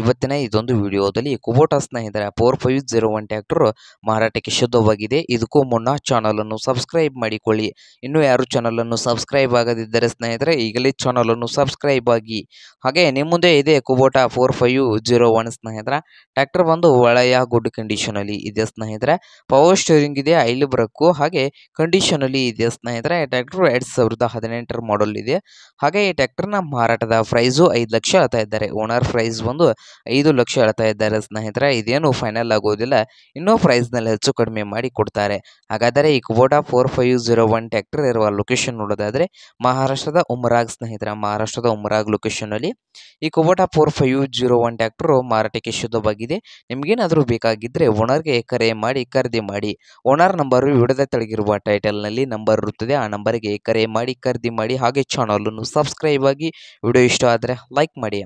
ಇವತ್ತಿನ ಇದೊಂದು ವಿಡಿಯೋದಲ್ಲಿ ಕುಬೋಟಾ ಸ್ನೇಹಿತರೆ four five zero one tractor ಮಾರಾಟಕ್ಕೆ ಶುದ್ಧವಾಗಿದೆ. ಇದಕ್ಕೂ ಮುನ್ನ ಚಾನಲನ್ನು ಸಬ್ಸ್ಕ್ರೈಬ್ ಮಾಡಿಕೊಳ್ಳಿ. ಇನ್ನು ಯಾರು ಚಾನಲನ್ನು ಸಬ್ಸ್ಕ್ರೈಬ್ ಆಗದಿದ್ದರೆ ಸ್ನೇಹಿತರೆ ಈಗಲೇ ಚಾನಲನ್ನು ಸಬ್ಸ್ಕ್ರೈಬ್ ಆಗಿ. ಹಾಗೆ ನಿಮ್ಮ ಇದೆ Kubota four five zero one ಸ್ನೇಹಿತರ. ಟ್ಯಾಕ್ಟರ್ ಬಂದು ಒಳ್ಳೆಯ ಗುಡ್ ಕಂಡೀಷನಲ್ಲಿ ಇದೆ ಸ್ನೇಹಿತರೆ. ಪವರ್ ಸ್ಟೇರಿಂಗ್ ಇದೆ, ಐಲಿ ಬ್ರಕ್ಕು ಹಾಗೆ ಕಂಡೀಷನಲ್ಲಿ ಇದೆ ಸ್ನೇಹಿತರೆ. ಟ್ಯಾಕ್ಟರ್ ಎರಡು ಸಾವಿರದ ಹದಿನೆಂಟರ ಮಾಡಲ್ ಇದೆ. ಹಾಗೆ ಈ ಟ್ಯಾಕ್ಟರ್ನ ಮಾರಾಟದ ಪ್ರೈಸು ಐದು ಲಕ್ಷ ಹೇಳ್ತಾ ಇದ್ದಾರೆ. ಓನರ್ ಪ್ರೈಸ್ ಬಂದು ಐದು ಲಕ್ಷ ಹೇಳ್ತಾ ಇದ್ದಾರೆ ಸ್ನೇಹಿತರೆ, ಇದೇನು ಫೈನಲ್ ಆಗೋದಿಲ್ಲ. ಇನ್ನೂ ಪ್ರೈಸ್ನಲ್ಲಿ ಹೆಚ್ಚು ಕಡಿಮೆ ಮಾಡಿ ಕೊಡ್ತಾರೆ. ಹಾಗಾದರೆ ಈ Kubota four five zero one tractor ಇರುವ ಲೊಕೇಶನ್ ನೋಡೋದಾದರೆ ಮಹಾರಾಷ್ಟ್ರದ ಉಮರಾಗ್ ಸ್ನೇಹಿತರ, ಮಹಾರಾಷ್ಟ್ರದ ಉಮರಾಗ್ ಲೊಕೇಶನಲ್ಲಿ ಈ Kubota four five zero one tractor ಮಾರಾಟಕ್ಕೆ ಶುದ್ಧವಾಗಿದೆ. ನಿಮಗೇನಾದರೂ ಬೇಕಾಗಿದ್ದರೆ ಓನರ್ಗೆ ಕರೆ ಮಾಡಿ, ಖರೀದಿ ಮಾಡಿ. ಓನರ್ ನಂಬರು ವಿಡದ ತೆಳಗಿರುವ ಟೈಟಲ್ನಲ್ಲಿ ನಂಬರ್ ಇರುತ್ತದೆ. ಆ ನಂಬರ್ಗೆ ಕರೆ ಮಾಡಿ, ಖರೀದಿ ಮಾಡಿ, ಹಾಗೆ ಚಾನಲನ್ನು ಸಬ್ಸ್ಕ್ರೈಬ್ ಆಗಿ ವಿಡಿಯೋ ಇಷ್ಟ ಆದರೆ ಲೈಕ್ ಮಾಡಿ.